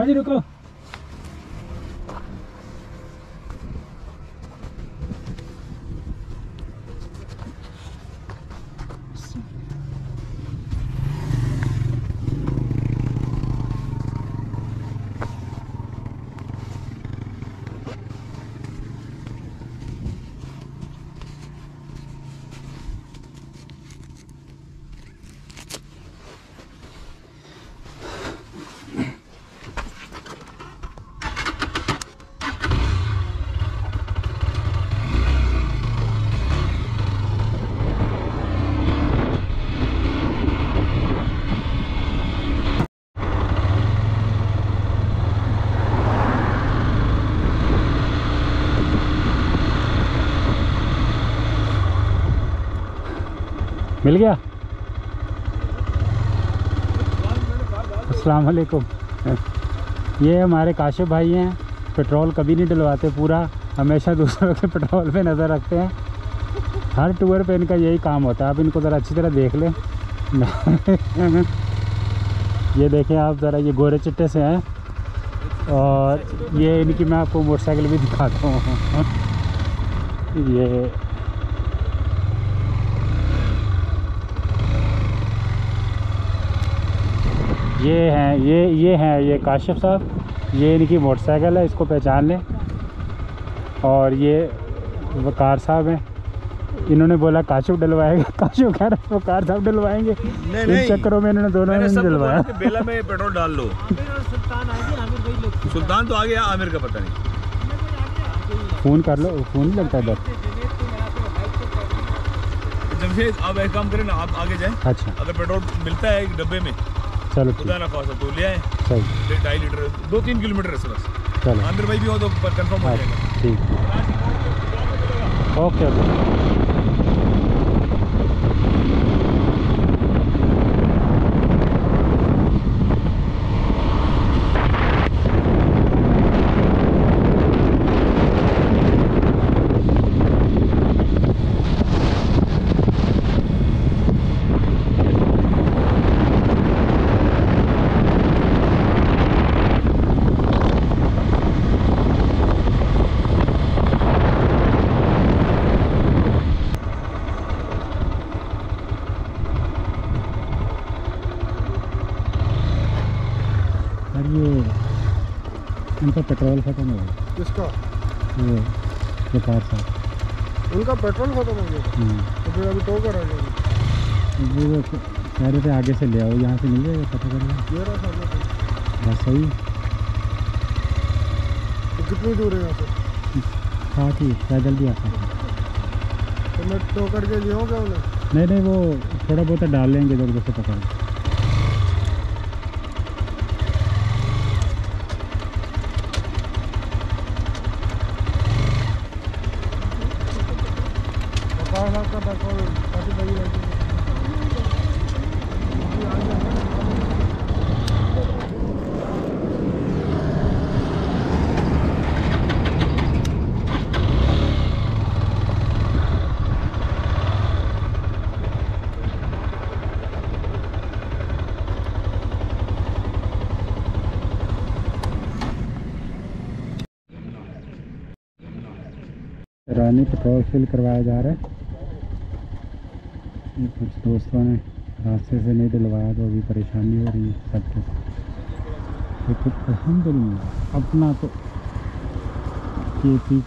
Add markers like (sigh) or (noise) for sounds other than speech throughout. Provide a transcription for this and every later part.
अम्मा जी रुको मिल गया? अस्सलाम वालेकुम। ये हमारे काशिफ भाई हैं, पेट्रोल कभी नहीं डलवाते पूरा, हमेशा दूसरों के पेट्रोल पे नज़र रखते हैं। हर टूर पे इनका यही काम होता है, आप इनको ज़रा अच्छी तरह देख लें। ये देखें आप ज़रा, ये गोरे चिट्टे से हैं। और ये इनकी मैं आपको मोटरसाइकिल भी दिखाता हूँ। ये ये हैं ये ये हैं ये काशिफ साहब। ये इनकी मोटरसाइकिल है इसको पहचान लें। और ये वकार साहब हैं। इन्होंने बोला काशिफ डलवाएगा। (laughs) काशिफ कह रहा है वकार साहब डलवाएँगे। नहीं इन चक्करों में इन्होंने दोनों ने डलवाया। बेला में पेट्रोल डाल लो। सुल्तान तो आ गया आमिर का पता नहीं। फ़ोन कर लो फ़ोन नहीं लगता इधर। जमशेद आप एक काम करें ना आप आगे जाएँ। अच्छा। अगर पेट्रोल मिलता है एक डब्बे में चलो खुदा ना खासा तो ले आए। सही ढाई लीटर दो तीन किलोमीटर है बस। चलो। अंदर भाई भी हो तो कंफर्म हो हाँ जाएगा। ठीक। Okay okay. ये इनका पेट्रोल ख़त्म हो गया। किसका? ये वकार साहब उनका पेट्रोल खत्म हो गया? हम्म। तो फिर अभी टो करा गया। वो वो कह रहे थे आगे से ले आओ यहाँ से मिल जाएगा पता कर। बस सही। तो कितनी दूर है यहाँ से? साथ ही पैदल भी आता है। तो मैं टो करके ले आऊँ क्या उन्हें? नहीं नहीं वो थोड़ा बहुत डाल लेंगे इधर उधर से पकड़ के। पचास लाख का पेट्रोल काफ़ी बड़ी लगी रानी पेट्रोल फिल करवाया जा रहा है। कुछ दोस्तों ने रास्ते से नहीं दिलवाया तो अभी परेशानी हो रही है सबको लेकिन अलहमदिल्ला अपना तो के पी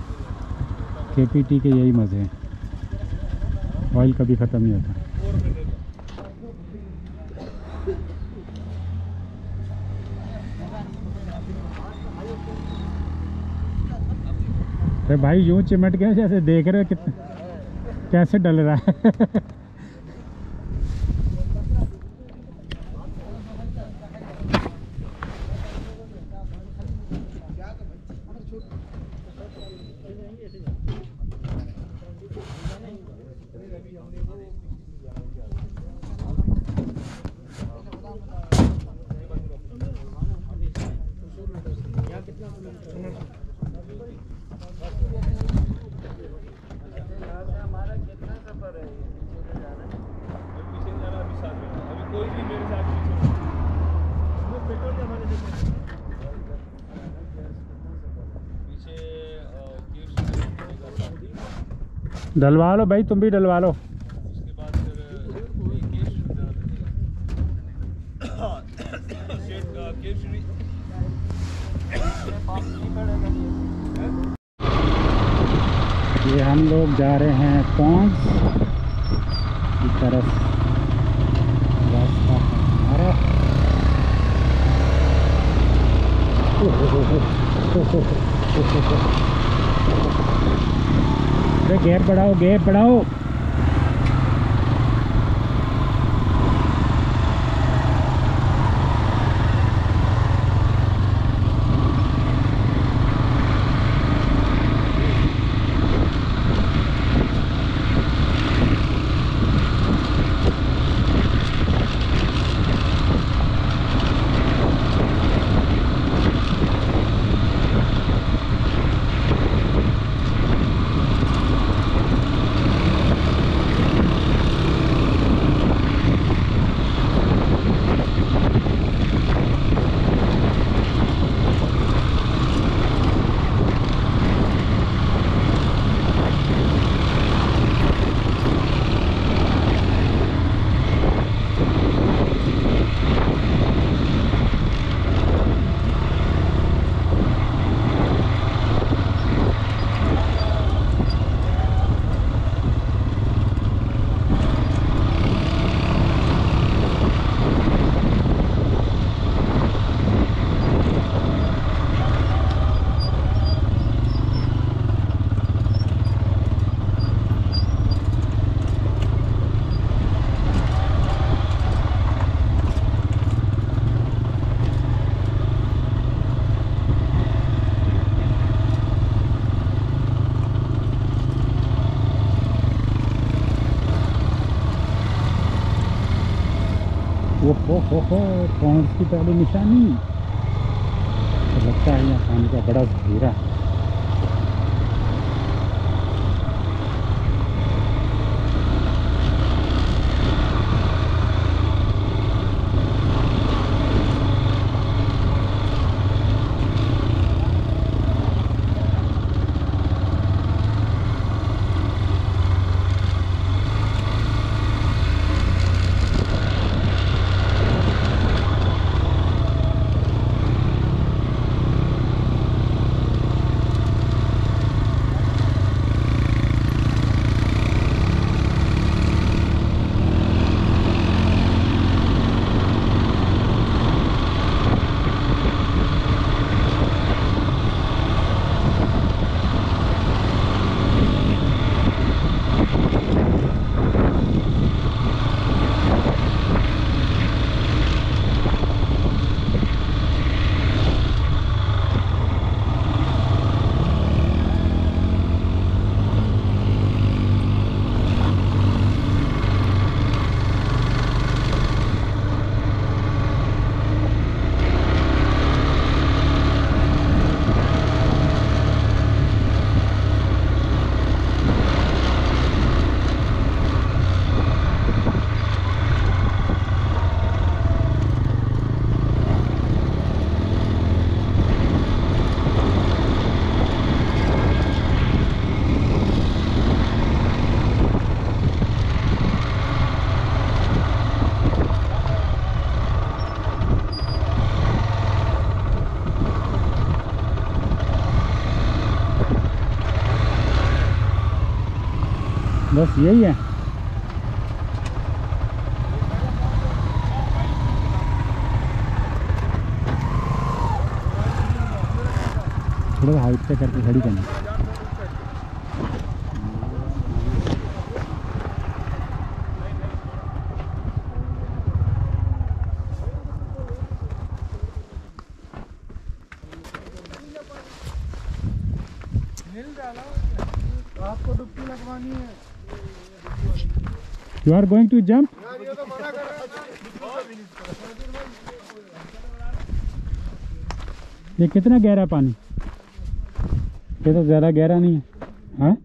के पी टी के यही मज़े हैं। ऑयल कभी ख़त्म नहीं होता। अरे भाई यूँ चिमट गए जैसे देख रहे हो कितना कैसे डल रहा है (laughs) पीछे जाना अभी साथ में अभी कोई भी मेरे साथ पीछे नहीं। वो पेट्रोल जमाने देते हैं। डलवा लो भाई, तुम भी डलवा लो। ये हम लोग जा रहे हैं पौंस की तरफ़। रास्ता हमारा। (laughs) अरे गैप बढ़ाओ गैप बढ़ाओ। वो हो हो हो पहुँच की पहली निशानी तो लगता है यहाँ पानी का बड़ा घेरा है। बस यही है। थोड़ा हाइट पे करके खड़ी करना। You are going to jump ये कर कितना गहरा पानी? ये तो ज़्यादा गहरा नहीं है। हाँ?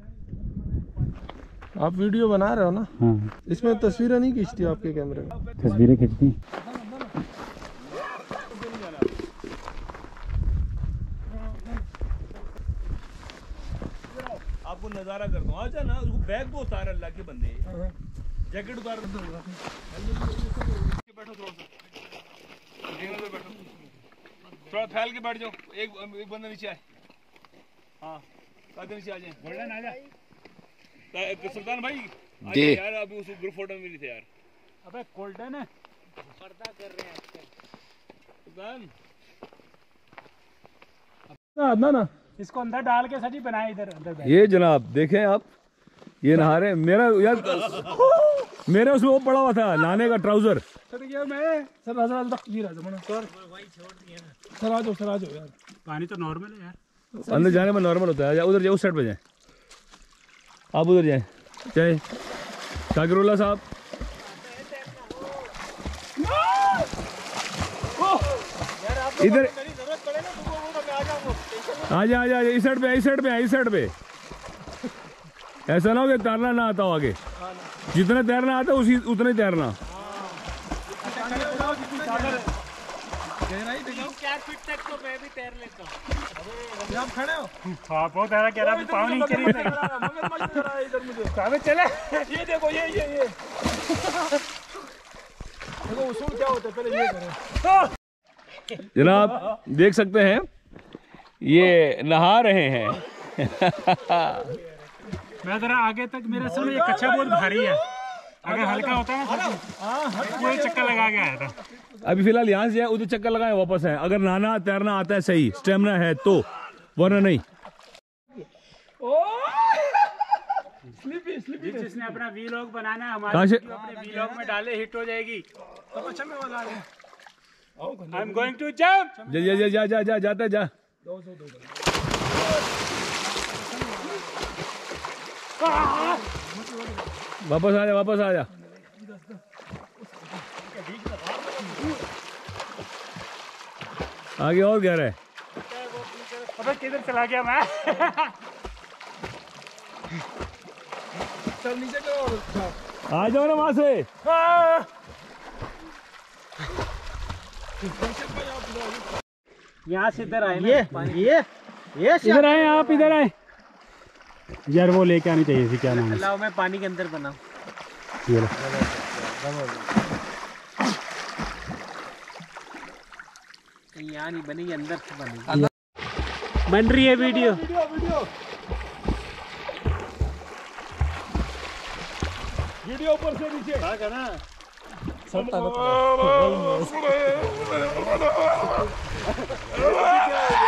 आप वीडियो बना रहे हो ना? हाँ। इसमें तस्वीरें नहीं खींचती आपके कैमरे में? तस्वीरें खींचती आपको नज़ारा इशारा करता हूँ आजा ना उसको बैग को उतार अल्लाह के बंदे। जैकेट उतार बैठो थोड़ा सा पे बैठो थोड़ा फैल के बैठ जाओ। एक एक बंदा नीचे आए। हाँ कादे नीचे आ जाए। गोल्डन आ जा। सुल्तान भाई जी। यार अभी उस ग्रुप फ़ोटो में मिली थे यार। अबे गोल्डन है। पर्दा कर रहे सुल्तान। ना ना इसको अंदर डाल के सजी बनाए इधर अंदर ये जनाब देखें आप ये नहा रहे मेरा यार (laughs) मेरे उसमें वो पड़ा हुआ था लाने का ट्राउज़र। सर गया मैं सर ये राजा मना सर सर आ जाओ सर आ जाओ यार। पानी तो नॉर्मल है यार। अंदर जाने में नॉर्मल होता है जा उधर जाए उस साइड पे जाए। आप उधर जाए। जाए। शाकिरुल्ला साहब। इधर आ जा आ जा इस साइड पे इस साइड पे इस साइड पे। ऐसा ना हो कि तारना ना आता हो आगे। जितना तैरना आता है उसी उतना ही तैरना। आप खड़े हो हाँ बहुत ज़्यादा कह रहा है पाँव नहीं चली इधर मुझे कहाँ चले। ये देखो ये ये ये। देखो उसूल क्या होता है पहले ये करो। जनाब देख सकते हैं ये नहा रहे हैं। (laughs) मैं जरा आगे तक मेरे सामने ये कच्चा बहुत भारी है। अगर हल्का होता है ना कोई चक्कर लगा के आया था। अभी फ़िलहाल यहाँ से उधर चक्कर लगाए वापस आए। अगर नहाना तैरना आता है सही स्टेमिना है तो वरना नहीं। जिसने अपना वीलॉग बनाना है हमारे अपने वीलॉग में डाले हिट हो जाएगी। I am going to jump जा जा जा जा जा जा जाता है, जा। वापस आ जा वापस आ जा। आगे और गहरा है? अबे किधर चला गया मैं? चल नीचे करो आ जाओ ना वहाँ से। यहाँ से इधर आए ये ये ये इधर आए आप इधर आए। यार वो लेके आनी चाहिए थी क्या नाम है लाओ मैं पानी के अंदर बना ये लो। यहाँ नहीं बनेगी अंदर से बनेगी बन रही है वीडियो। वीडियो ऊपर से नीचे। (laughs)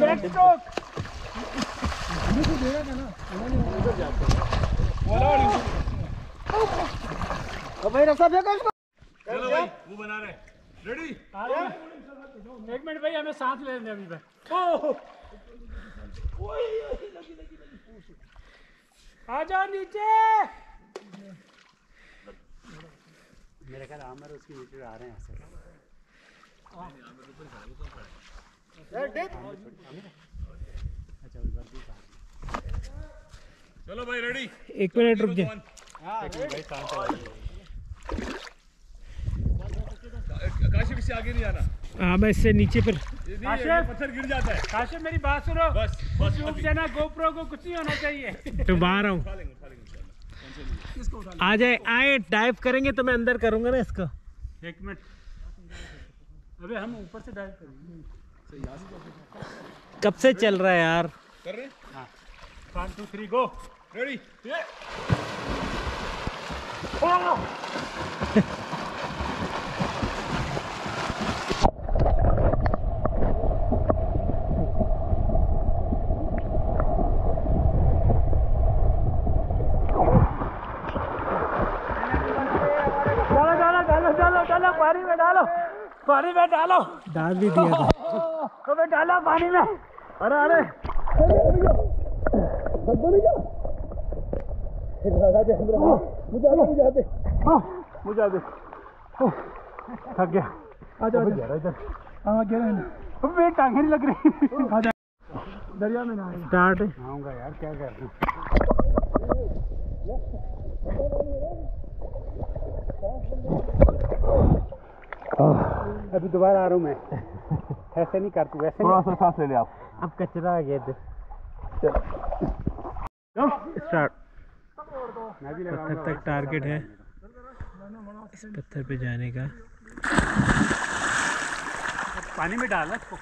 बैक स्ट्रोक चलो भाई वो बना रहे रेडी एक मिनट भाई हमें सांस लेने अभी भाई आ जाओ नीचे मेरे ख्याल आमर उसकी नीचे आ रहे हैं चलो भाई रेडी एक मिनट रुक जा काशिफ इससे आगे नहीं जाना हाँ मैं इससे नीचे पर। पत्थर गिर जाता है काशिफ मेरी बात सुनो बस बस ना गोप्रो को कुछ नहीं होना चाहिए तो बाहर आऊँ। आ जाए आए डाइव करेंगे तो मैं अंदर करूँगा ना इसको। एक मिनट। अबे हम ऊपर से डाइव करेंगे कब से चल रहा है यार? कर रहे हैं? One two three go ready डालो डालो डालो डालो डालो पानी में डालो पानी में डालो। डाल भी दिया था। अबे डालो पानी में? अरे अरे। मुझे दे। थक गया। आजा आजा इधर। हाँ गिर अबे टांगे नहीं लग रही। आजा दरिया में ना स्टार्ट। आऊँगा यार क्या कर दूँ अभी दोबारा आ रहा हूँ मैं। ऐसे नहीं करती वैसे थोड़ा सा सांस ले ले आप। अब कचरा आ गया थे स्टार्ट पत्थर तक टारगेट है। इस पत्थर पे जाने का। पानी में डाला इसको।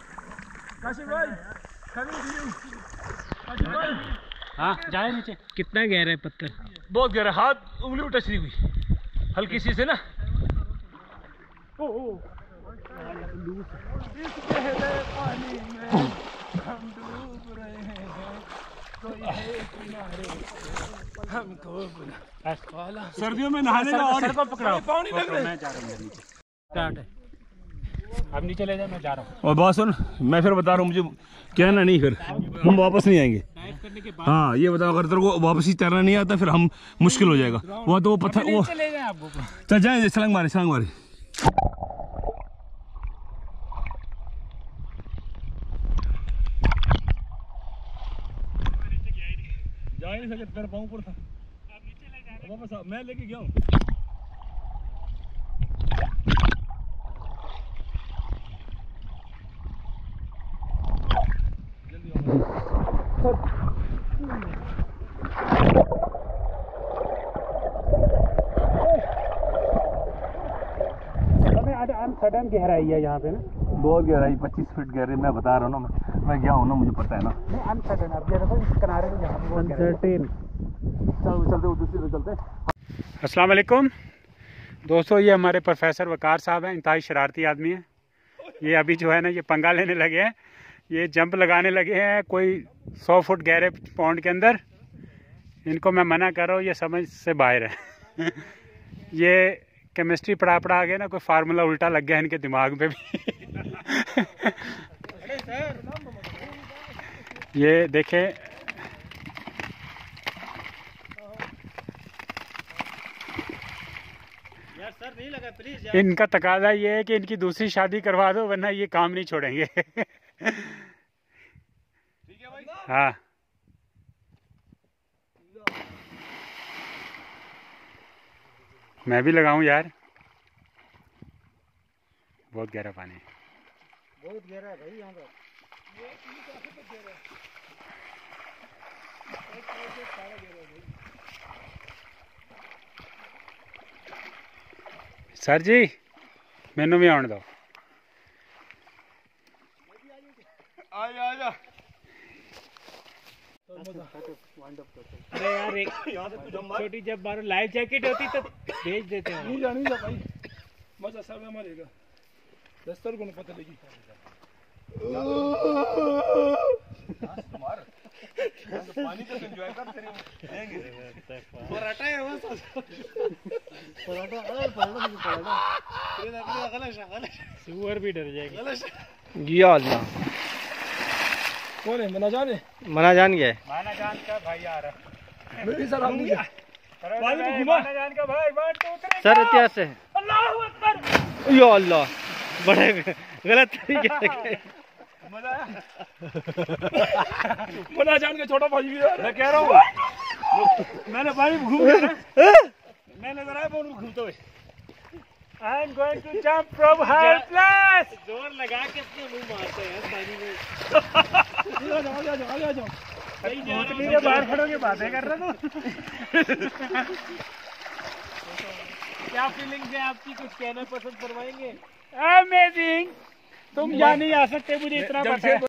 हाँ जाए नीचे। कितना गहरा है पत्थर? बहुत गहरा हाथ उंगली टच नहीं हुई। हल्की सी से ना। सर्दियों में नहाने का और को पकड़ाओ। पानी लग रहा है। मैं जा रहा हूँ स्टार्ट है। अब नीचे ले जाए मैं जा रहा हूँ। और बात सुन मैं फिर बता रहा हूँ मुझे कहना नहीं फिर हम वापस नहीं आएँगे। हाँ ये बताओ अगर तेरे को वापस ही तैरना नहीं आता फिर हम मुश्किल हो जाएगा। वो तो वो पत्थर वो चल जाए छलांग मारे छलांग मारे। जा ही नहीं सके तेरा पाँव पर था वापस मैं लेके गया हूँ। सडन गहराई है यहाँ पे ना? बहुत गहराई पच्चीस फीट गहरे मैं बता रहा हूँ ना मैं मैं गया हूँ ना मुझे पता है ना। अब देखो इस किनारे में। अनसर्टेन चल चलते उधर चलते। अस्सलाम वालेकुम। दोस्तों ये हमारे प्रोफेसर वकार साहब हैं इंतहाई शरारती आदमी हैं। ये अभी जो है ना ये पंगा लेने लगे हैं। ये जंप लगाने लगे हैं कोई सौ फुट गहरे पौंड के अंदर। इनको मैं मना कर रहा हूँ ये समझ से बाहर है। (laughs) ये केमिस्ट्री पढ़ा पढ़ा आ गया ना कोई फार्मूला उल्टा लग गया इनके दिमाग पे भी। ये देखें। इनका तकाजा ये है कि इनकी दूसरी शादी करवा दो वरना ये काम नहीं छोड़ेंगे। हाँ। मैं भी लगाऊँ यार। बहुत गहरा पानी बहुत गहरा है भाई यहाँ पर। सर जी मैनू भी आने दो आजा आजा अरे यार एक छोटी जब बार लाइफ जैकेट होती तो भेज देते हैं। नहीं जा नहीं जा भाई मज़ा सर में मारेगा दस्तर को नहीं पता लगी पानी तो एंजॉय कर तेरे देंगे पराठा है वो सुअर भी डर जाएगी। या अल्लाह कौन है? मना जाने? मना जान गया माना जान का भाई आ रहा है मेरी सर हम नहीं पानी घुमा। माना जान का भाई वन टू थ्री सर इतिहास से अल्लाह अकबर! या अल्लाह। बड़े गलत तरीके से (laughs) गए। मना जान का छोटा भाई भी है। मैं कह रहा हूँ मैंने भाई घूम गया ना। (laughs) मैंने जरा पानी घूमते हुए। I am going to jump from high place ज़ोर लगा के अपने मुँह मारते हैं पानी में आ जाओ आ जाओ आ जाओ आ जाओ भूतनी के बाहर खड़ो के बातें कर रहे तू क्या फीलिंग्स है आपकी? कुछ कहना पसंद करवाएँगे? अमेजिंग तुम यहाँ नहीं आ सकते मुझे इतना पता है।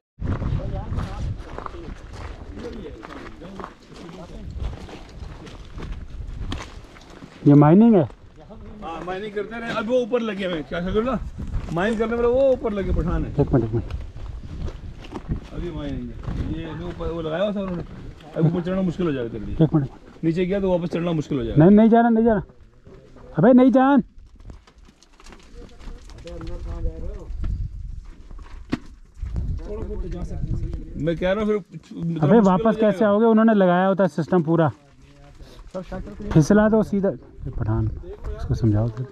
ये माइनिंग है हाँ? माइनिंग करते रहे। अब वो ऊपर लगे हुए क्या माइन करने वाले वो ऊपर लगे पठान है। एक मिनट एक मिनट। अभी माइनिंग ये ऊपर वो लगाया हुआ था उन्होंने। अब ऊपर चढ़ना मुश्किल हो जाएगा तेरे लिए एक मिनट। नीचे गया तो वापस चढ़ना मुश्किल हो जाएगा। नहीं नहीं जाना नहीं जाना। अबे नहीं जान। मैं कह रहा हूँ फिर अबे वापस कैसे आओगे? उन्होंने लगाया होता सिस्टम पूरा। फिसला तो सीधा। पठान इसको समझाओ तो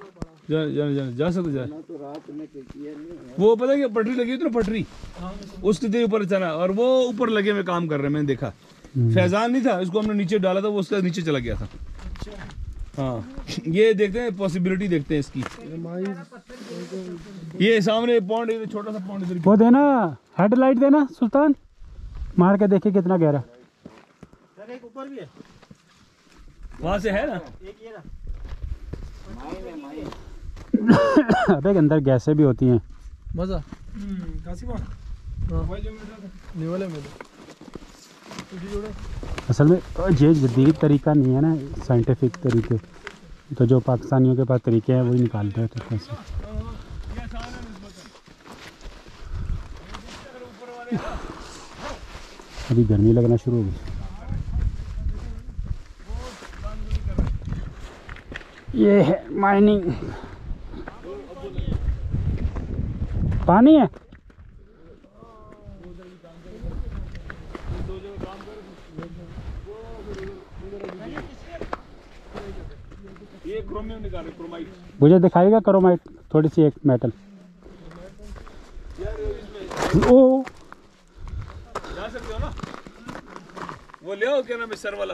जा जा जा जा सकते जा। वो पता है क्या पटरी लगी थी ना पटरी? उसके दे ऊपर चला और वो ऊपर लगे में काम कर रहे हैं मैंने देखा। फैजान नहीं था इसको हमने नीचे डाला था वो उसका नीचे चला गया था। हाँ ये देखते हैं पॉसिबिलिटी देखते हैं इसकी। ये सामने इधर छोटा सा इधर वो देना हेडलाइट देना सुल्तान। मार के देखे कितना गहरा। वहाँ से है ना? एक ये ना। (coughs) अबे अंदर गैसें भी होती हैं। मज़ा। असल में ये जदीद तरीका नहीं है ना साइंटिफिक तरीके। तो जो पाकिस्तानियों के पास तरीके हैं वही निकालते हैं तो कैसे अभी गर्मी लगना शुरू हो गई। ये है माइनिंग पानी है? मुझे दिखाएगा क्रोमाइट थोड़ी सी एक मेटल ओ। जा सकते हो ना? वो ले आओ क्या नाम है सर वाला?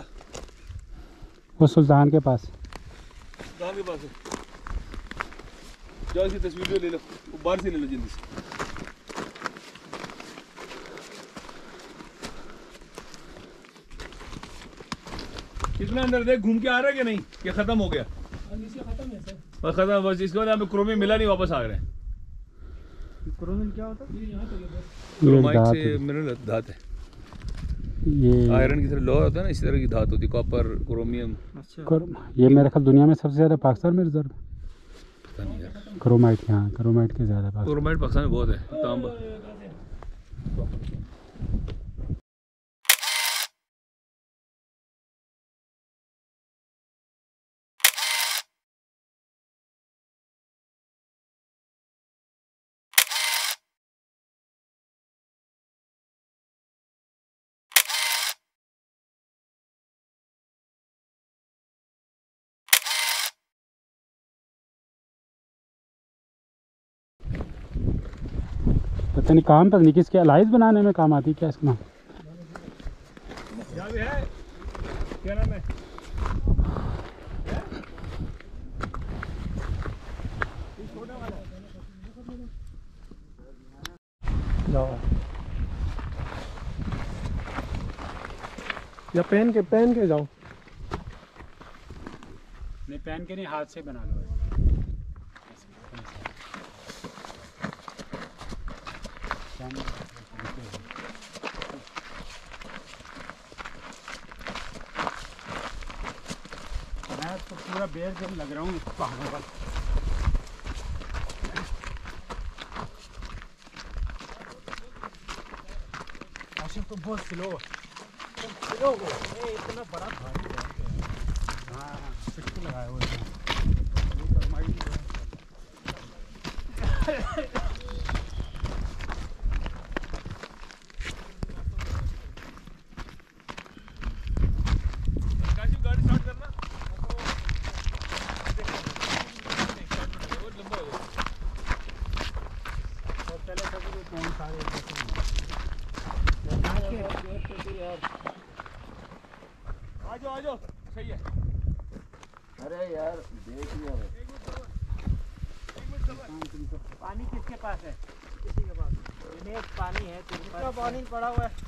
वो सुल्तान के पास। कहाँ के पास है जाओ इसकी तस्वीर ले लो। बाहर से ले लो जल्दी से। कितना अंदर देख घूम के आ रहा है कि नहीं? ये खत्म हो गया। बस खत्म बस इसके बाद हमें क्रोमियम मिला नहीं वापस आ गए। ये क्रोमाइट धात से मिनरल धात है। ये आयरन की तरह लोहा होता है ना इसी तरह की धातु होती है कॉपर क्रोमियम अच्छा। ये मेरे ख्याल दुनिया में सबसे ज़्यादा पाकिस्तान में रिज़र्व पता क्रोमाइट यहाँ क्रोमाइट के ज़्यादा पाकिस्तान क्रोमाइट पाकिस्तान में बहुत है तांबा। पता नहीं काम पता नहीं किसके अलाइज बनाने में काम आती है क्या इसका नाम यहाँ भी है क्या नाम है या पहन के पहन के जाओ। नहीं पहन के नहीं हाथ से बना लो मैं तो पूरा जब लग रहा हूँ पहाड़ों पर तो बहुत स्लो स्लो हो इतना बड़ा भारी है हाँ हाँ पिट्ठू लगाए हुए हैं ये फरमाई भी है। काशिफ गाड़ी स्टार्ट करना बहुत लंबा हो गया और पहले सभी को कौन सारे एक जैसे हैं। आ जाओ आ जाओ सही है पानी किसके पास है किसी के पास पानी है तेरे पास पानी पड़ा हुआ है।